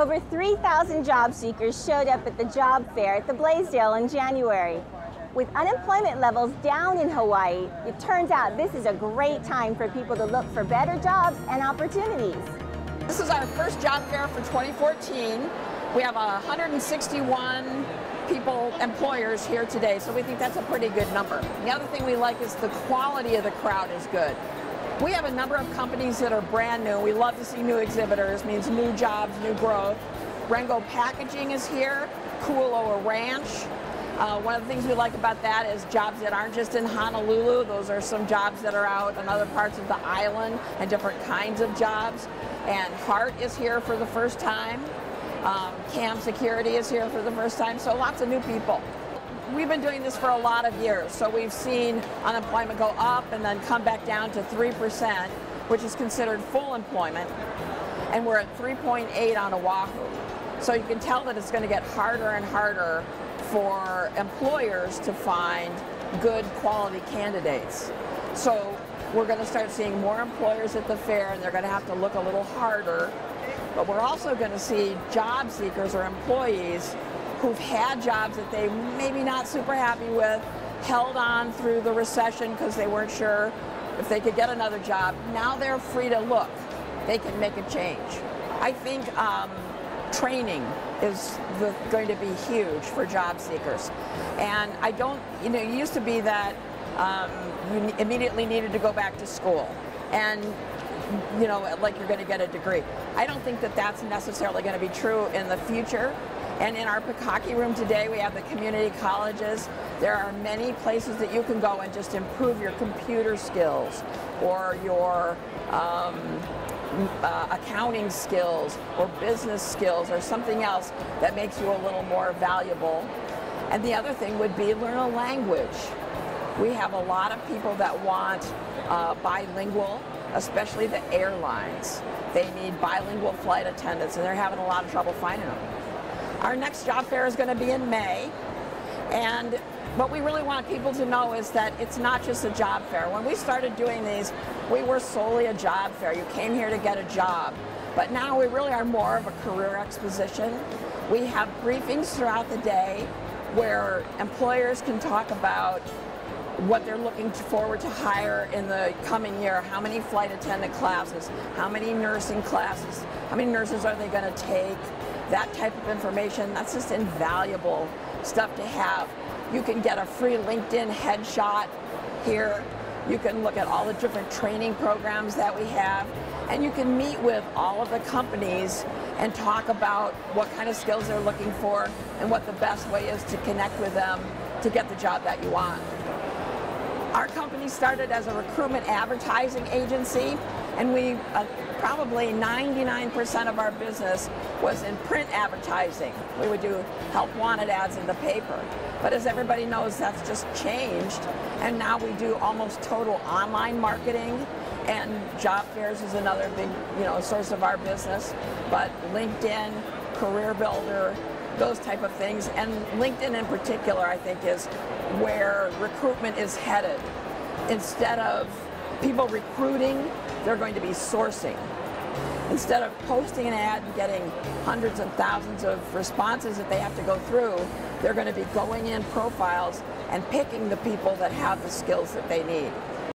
Over 3,000 job seekers showed up at the job fair at the Blaisdell in January. With unemployment levels down in Hawaii, it turns out this is a great time for people to look for better jobs and opportunities. This is our first job fair for 2014. We have 161 people, employers here today, so we think that's a pretty good number. The other thing we like is the quality of the crowd is good. We have a number of companies that are brand new. We love to see new exhibitors, means new jobs, new growth. Rengo Packaging is here, Kualoa Ranch, uh, one of the things we like about that is jobs that aren't just in Honolulu. Those are some jobs that are out in other parts of the island and different kinds of jobs. And Hart is here for the first time. Um, Cam Security is here for the first time. So lots of new people. We've been doing this for a lot of years. So we've seen unemployment go up and then come back down to 3%, which is considered full employment. And we're at 3.8 on Oahu. So you can tell that it's going to get harder and harder for employers to find good quality candidates. So we're going to start seeing more employers at the fair and they're going to have to look a little harder. But we're also going to see job seekers or employees who've had jobs that they maybe not super happy with, held on through the recession because they weren't sure if they could get another job. Now they're free to look. They can make a change. I think um, training is the, going to be huge for job seekers. And I don't, you know, it used to be that um, you immediately needed to go back to school and, you know, like you're going to get a degree. I don't think that that's necessarily going to be true in the future. And in our Pikake room today, we have the community colleges. There are many places that you can go and just improve your computer skills or your um, uh, accounting skills or business skills or something else that makes you a little more valuable. And the other thing would be learn a language. We have a lot of people that want uh, bilingual, especially the airlines. They need bilingual flight attendants and they're having a lot of trouble finding them. Our next job fair is going to be in May. And what we really want people to know is that it's not just a job fair. When we started doing these, we were solely a job fair. You came here to get a job. But now we really are more of a career exposition. We have briefings throughout the day where employers can talk about what they're looking forward to hire in the coming year, how many flight attendant classes, how many nursing classes, how many nurses are they going to take, that type of information. That's just invaluable stuff to have. You can get a free LinkedIn headshot here. You can look at all the different training programs that we have. And you can meet with all of the companies and talk about what kind of skills they're looking for and what the best way is to connect with them to get the job that you want. Our company started as a recruitment advertising agency and we uh, probably 99% of our business was in print advertising. We would do help wanted ads in the paper. But as everybody knows, that's just changed. And now we do almost total online marketing and job fairs is another big, you know, source of our business. But LinkedIn, Career Builder, those type of things. And LinkedIn in particular, I think, is where recruitment is headed. Instead of people recruiting, they're going to be sourcing. Instead of posting an ad and getting hundreds and thousands of responses that they have to go through, they're going to be going in profiles and picking the people that have the skills that they need.